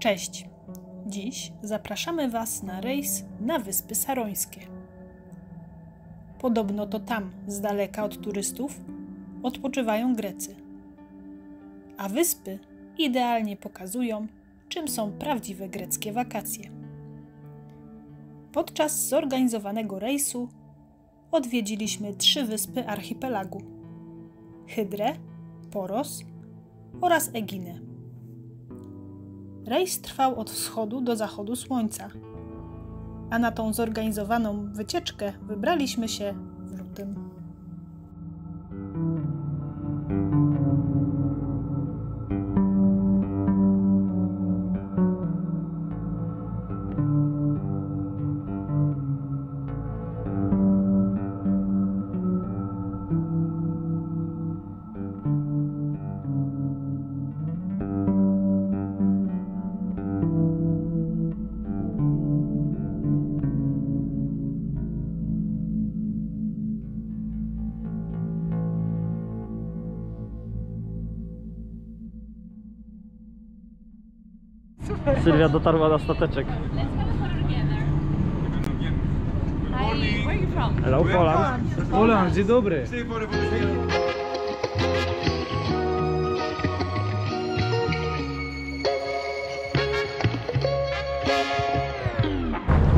Cześć! Dziś zapraszamy Was na rejs na Wyspy Sarońskie. Podobno to tam, z daleka od turystów, odpoczywają Grecy. A wyspy idealnie pokazują, czym są prawdziwe greckie wakacje. Podczas zorganizowanego rejsu odwiedziliśmy trzy wyspy archipelagu: Hydrę, Poros oraz Eginę. Rejs trwał od wschodu do zachodu słońca, a na tą zorganizowaną wycieczkę wybraliśmy się w lutym. Sylwia dotarła na stateczek. Hello, Poland. Poland, dzień dobry.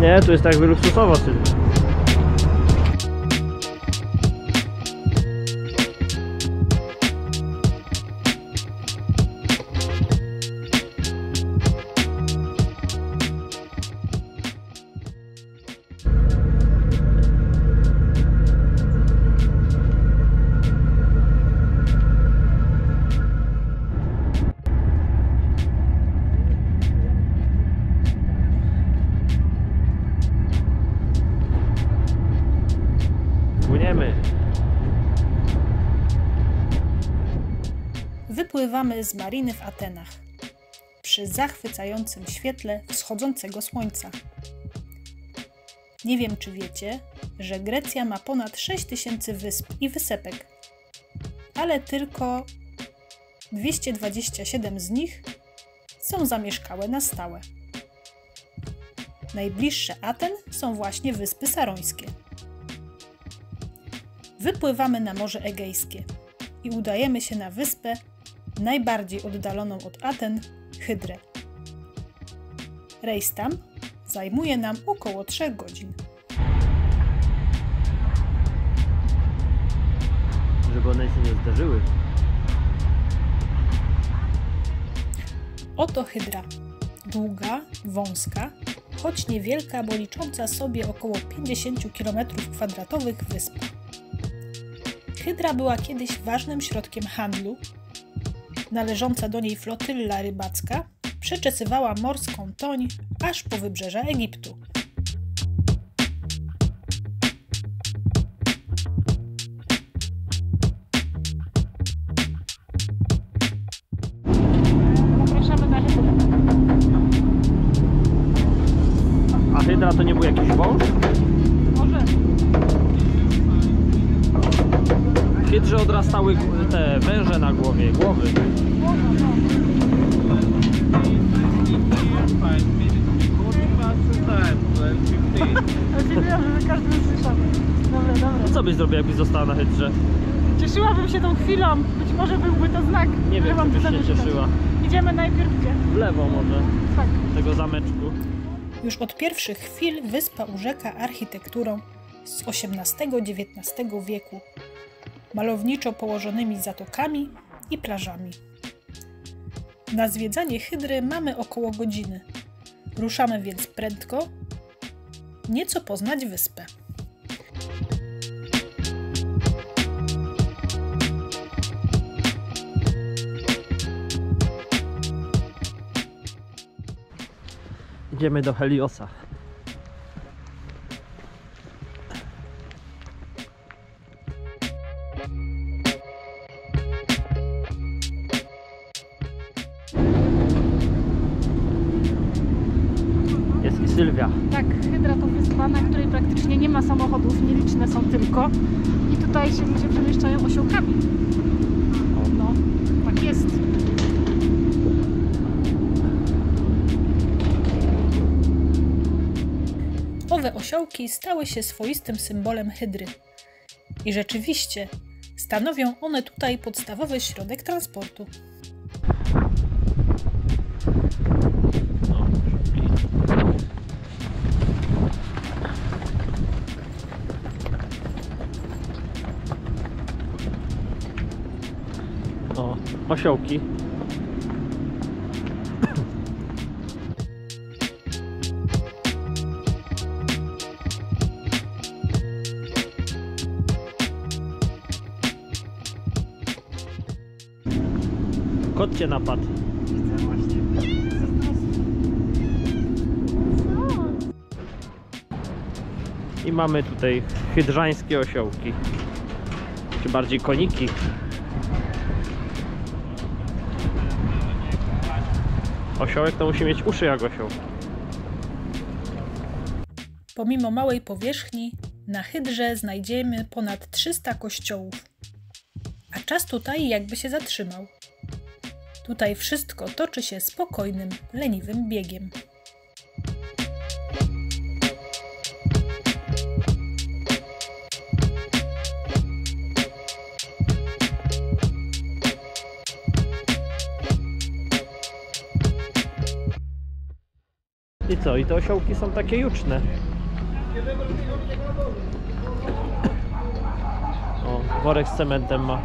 Nie, tu jest tak jakby luksusowo, Sylwia. Wypływamy z mariny w Atenach przy zachwycającym świetle wschodzącego słońca. Nie wiem, czy wiecie, że Grecja ma ponad 6000 wysp i wysepek, ale tylko 227 z nich są zamieszkałe na stałe. Najbliższe Aten są właśnie Wyspy Sarońskie. Wypływamy na Morze Egejskie i udajemy się na wyspę najbardziej oddaloną od Aten, Hydrę. Rejs tam zajmuje nam około 3 godzin. Żeby one się nie zdarzyły. Oto Hydra. Długa, wąska, choć niewielka, bo licząca sobie około 50 km2 wyspa. Hydra była kiedyś ważnym środkiem handlu. Należąca do niej flotylla rybacka przeczesywała morską toń aż po wybrzeże Egiptu. Zapraszamy na Hydrę. A hydra to nie był jakiś wąż? Hydrze odrastały te węże na głowie, głowy. Że. Dobra, dobra. Co byś zrobił, jakbyś została na hydrze? Cieszyłabym się tą chwilą. Być może byłby to znak, Nie że wiem, czy byś się cieszyła. Idziemy najpierw gdzie? W lewo może, Tak. tego zameczku. Już od pierwszych chwil wyspa urzeka architekturą z XVIII-XIX wieku, malowniczo położonymi zatokami i plażami. Na zwiedzanie Hydry mamy około godziny. Ruszamy więc prędko, nieco poznać wyspę. Idziemy do Heliosa. Nowe osiołki stały się swoistym symbolem hydry. I rzeczywiście stanowią one tutaj podstawowy środek transportu. O, osiołki. Kot cię napadł. I mamy tutaj hydrzańskie osiołki. Czy bardziej koniki. Osiołek to musi mieć uszy jak osioł. Pomimo małej powierzchni, na Hydrze znajdziemy ponad 300 kościołów. A czas tutaj jakby się zatrzymał. Tutaj wszystko toczy się spokojnym, leniwym biegiem. I co? I te osiołki są takie juczne. O, worek z cementem ma.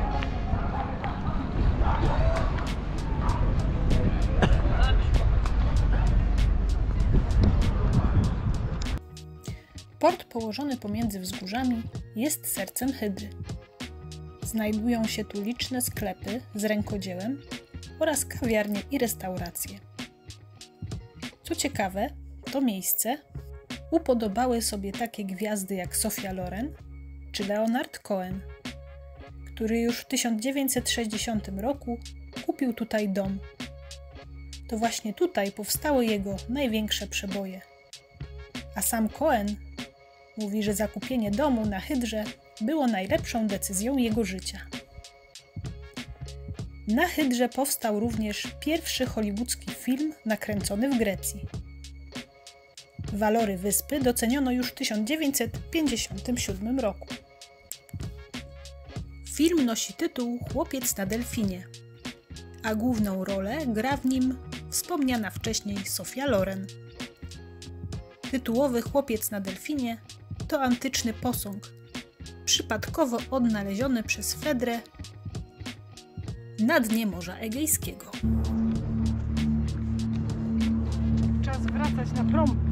Port położony pomiędzy wzgórzami jest sercem Hydry. Znajdują się tu liczne sklepy z rękodziełem oraz kawiarnie i restauracje. Co ciekawe, to miejsce upodobały sobie takie gwiazdy jak Sofia Loren czy Leonard Cohen, który już w 1960 roku kupił tutaj dom. To właśnie tutaj powstały jego największe przeboje. A sam Cohen mówi, że zakupienie domu na Hydrze było najlepszą decyzją jego życia. Na Hydrze powstał również pierwszy hollywoodzki film nakręcony w Grecji. Walory wyspy doceniono już w 1957 roku. Film nosi tytuł Chłopiec na delfinie, a główną rolę gra w nim wspomniana wcześniej Sofia Loren. Tytułowy Chłopiec na delfinie to antyczny posąg, przypadkowo odnaleziony przez Fedrę na dnie Morza Egejskiego. Czas wracać na prom.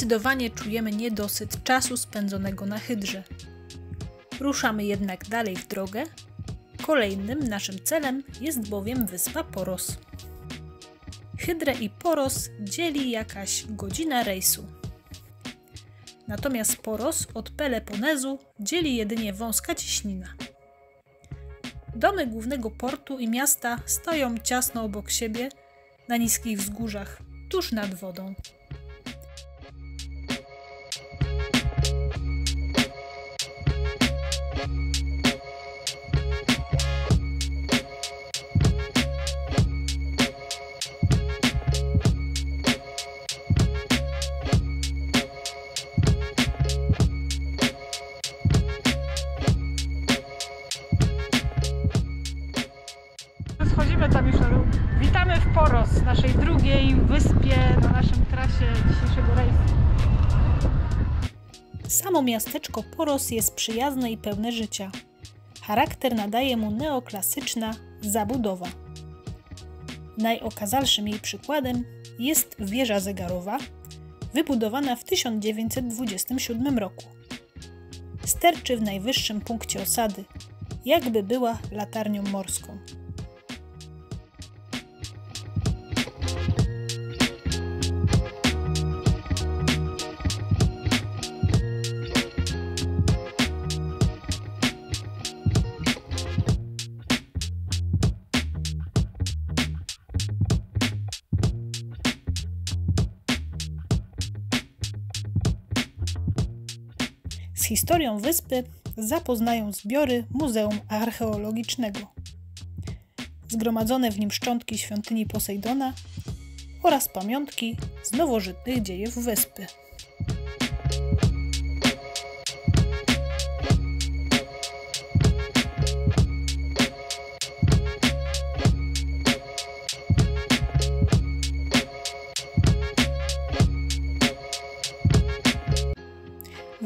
Zdecydowanie czujemy niedosyt czasu spędzonego na Hydrze. Ruszamy jednak dalej w drogę. Kolejnym naszym celem jest bowiem wyspa Poros. Hydrę i Poros dzieli jakaś godzina rejsu. Natomiast Poros od Peloponezu dzieli jedynie wąska cieśnina. Domy głównego portu i miasta stoją ciasno obok siebie na niskich wzgórzach, tuż nad wodą. Miasteczko Poros jest przyjazne i pełne życia. Charakter nadaje mu neoklasyczna zabudowa. Najokazalszym jej przykładem jest wieża zegarowa, wybudowana w 1927 roku. Sterczy w najwyższym punkcie osady, jakby była latarnią morską. Historią wyspy zapoznają zbiory Muzeum Archeologicznego. Zgromadzone w nim szczątki świątyni Posejdona oraz pamiątki z nowożytnych dziejów wyspy.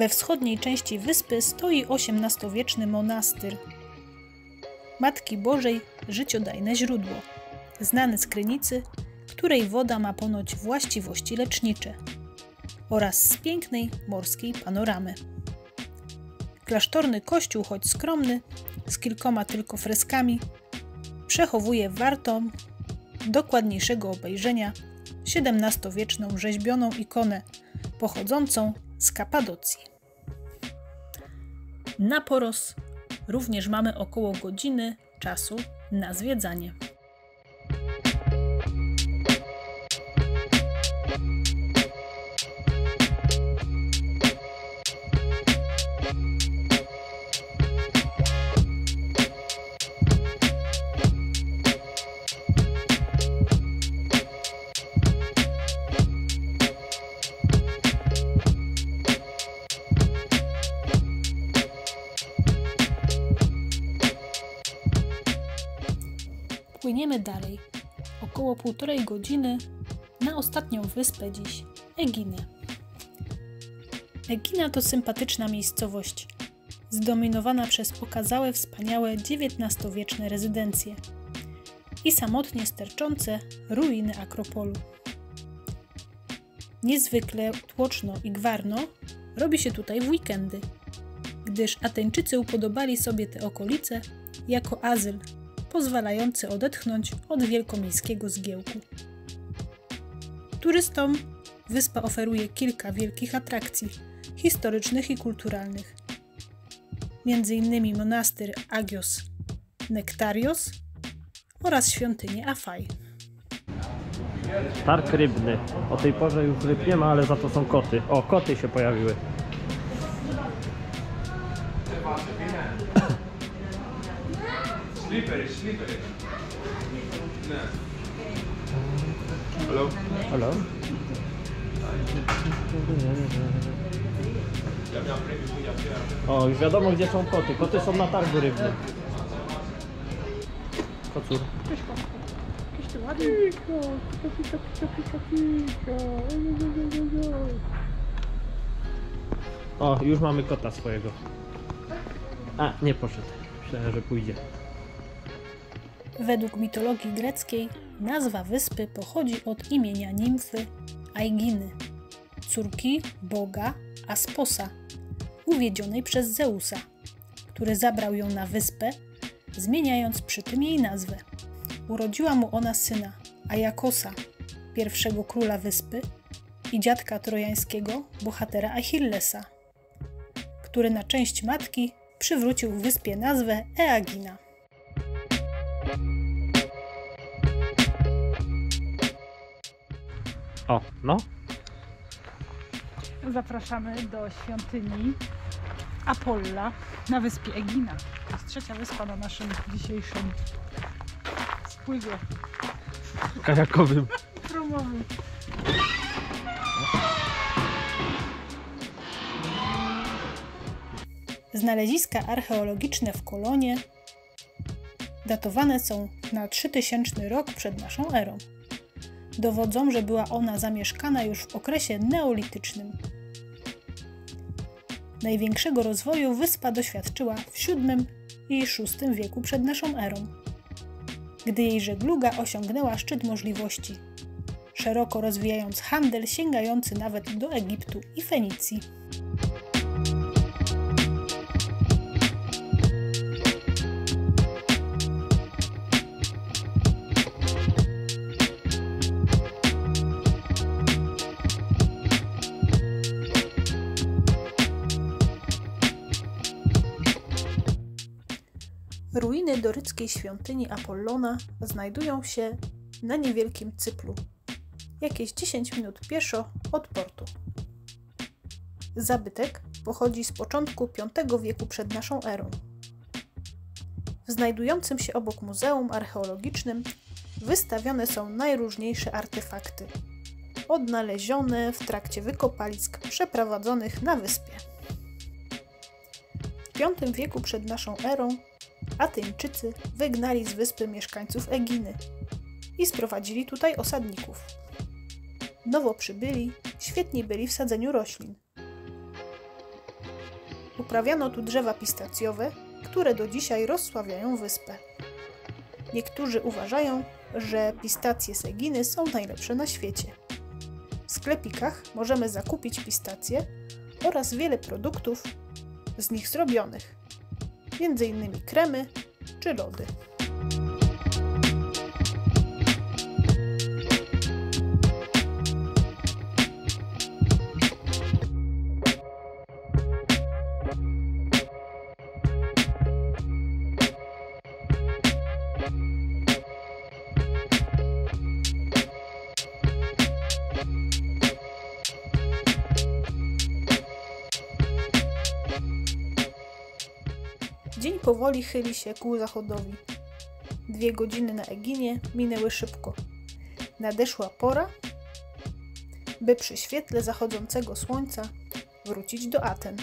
We wschodniej części wyspy stoi XVIII-wieczny monastyr Matki Bożej życiodajne źródło, znany z krynicy, której woda ma ponoć właściwości lecznicze oraz z pięknej morskiej panoramy. Klasztorny kościół, choć skromny, z kilkoma tylko freskami, przechowuje wartą dokładniejszego obejrzenia XVII-wieczną rzeźbioną ikonę pochodzącą z Kapadocji. Na Poros również mamy około godziny czasu na zwiedzanie. Płyniemy dalej, około półtorej godziny, na ostatnią wyspę dziś Eginę. Egina to sympatyczna miejscowość, zdominowana przez okazałe, wspaniałe XIX-wieczne rezydencje i samotnie sterczące ruiny Akropolu. Niezwykle tłoczno i gwarno robi się tutaj w weekendy, gdyż Ateńczycy upodobali sobie te okolice jako azyl pozwalający odetchnąć od wielkomiejskiego zgiełku. Turystom wyspa oferuje kilka wielkich atrakcji historycznych i kulturalnych. Między innymi monastyr Agios Nektarios oraz świątynię Afaj. Targ rybny. O tej porze już ryb nie ma, ale za to są koty. O, koty się pojawiły. Slippery, slippery. No. Hello? Halo? O, już wiadomo gdzie są koty. Koty są na targu rybnym. Kocur. Jakieś tu ładne. O, już mamy kota swojego. A, nie poszedł. Myślałem, że pójdzie. Według mitologii greckiej nazwa wyspy pochodzi od imienia nimfy Aiginy, córki boga Asposa, uwiedzionej przez Zeusa, który zabrał ją na wyspę, zmieniając przy tym jej nazwę. Urodziła mu ona syna, Ajakosa, pierwszego króla wyspy i dziadka trojańskiego bohatera Achillesa, który na część matki przywrócił wyspie nazwę Eagina. O, no. Zapraszamy do świątyni Apolla na wyspie Egina. To jest trzecia wyspa na naszym dzisiejszym spływie Kajakowym. promowym. Znaleziska archeologiczne w Kolonie datowane są na 3000 rok przed naszą erą. Dowodzą, że była ona zamieszkana już w okresie neolitycznym. Największego rozwoju wyspa doświadczyła w VII i VI wieku przed naszą erą, gdy jej żegluga osiągnęła szczyt możliwości, szeroko rozwijając handel sięgający nawet do Egiptu i Fenicji. Ruiny doryckiej świątyni Apollona znajdują się na niewielkim cyplu, jakieś 10 minut pieszo od portu. Zabytek pochodzi z początku V wieku przed naszą erą. W znajdującym się obok muzeum archeologicznym wystawione są najróżniejsze artefakty, odnalezione w trakcie wykopalisk przeprowadzonych na wyspie. W V wieku przed naszą erą Atyńczycy wygnali z wyspy mieszkańców Eginy i sprowadzili tutaj osadników. Nowo przybyli świetni byli w sadzeniu roślin. Uprawiano tu drzewa pistacjowe, które do dzisiaj rozsławiają wyspę. Niektórzy uważają, że pistacje z Eginy są najlepsze na świecie. W sklepikach możemy zakupić pistacje oraz wiele produktów z nich zrobionych, m.in. kremy czy lody. Dzień powoli chyli się ku zachodowi. Dwie godziny na Eginie minęły szybko. Nadeszła pora, by przy świetle zachodzącego słońca wrócić do Aten.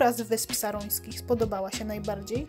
Która z wysp sarońskich spodobała się najbardziej?